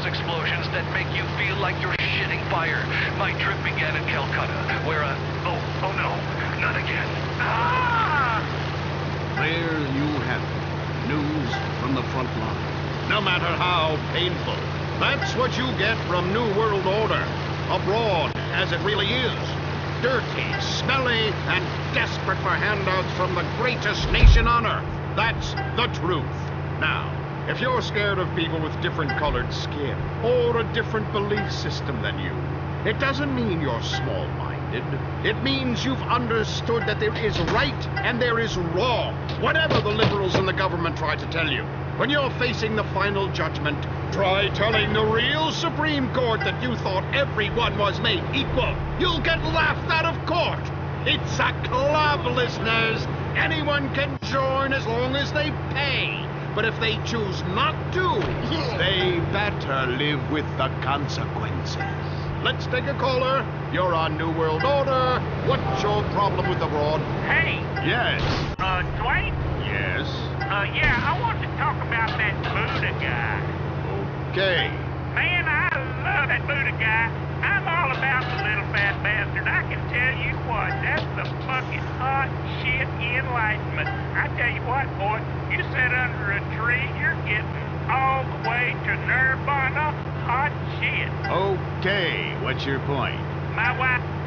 mass explosions that make you feel like you're shitting fire. My trip began in Calcutta, where a... Oh, oh no, not again. Ah! There you have it. News from the front line. No matter how painful. That's what you get from New World Order. Abroad, as it really is. Dirty, smelly, and desperate for handouts from the greatest nation on earth. That's the truth. Now, if you're scared of people with different colored skin or a different belief system than you, it doesn't mean you're small minded. It means you've understood that there is right and there is wrong, whatever the liberals in the government try to tell you. When you're facing the final judgment, try telling the real Supreme Court that you thought everyone was made equal. You'll get laughed out of court. It's a club, listeners. Anyone can join as long as they pay. But if they choose not to, they better live with the consequences. Let's take a caller. You're on New World Order. What's your problem with the broad? Hey, Yes. uh, Dwight? Yes. Uh, yeah, I want to talk about that Buddha guy. Okay. Man, I love that Buddha guy. I'm all about the little fat bastard. I can tell you what, that's the fucking hot shit enlightenment. I tell you what, boy, you sit under a tree, you're getting all the way to nirvana hot shit. Okay. What's your point? My wife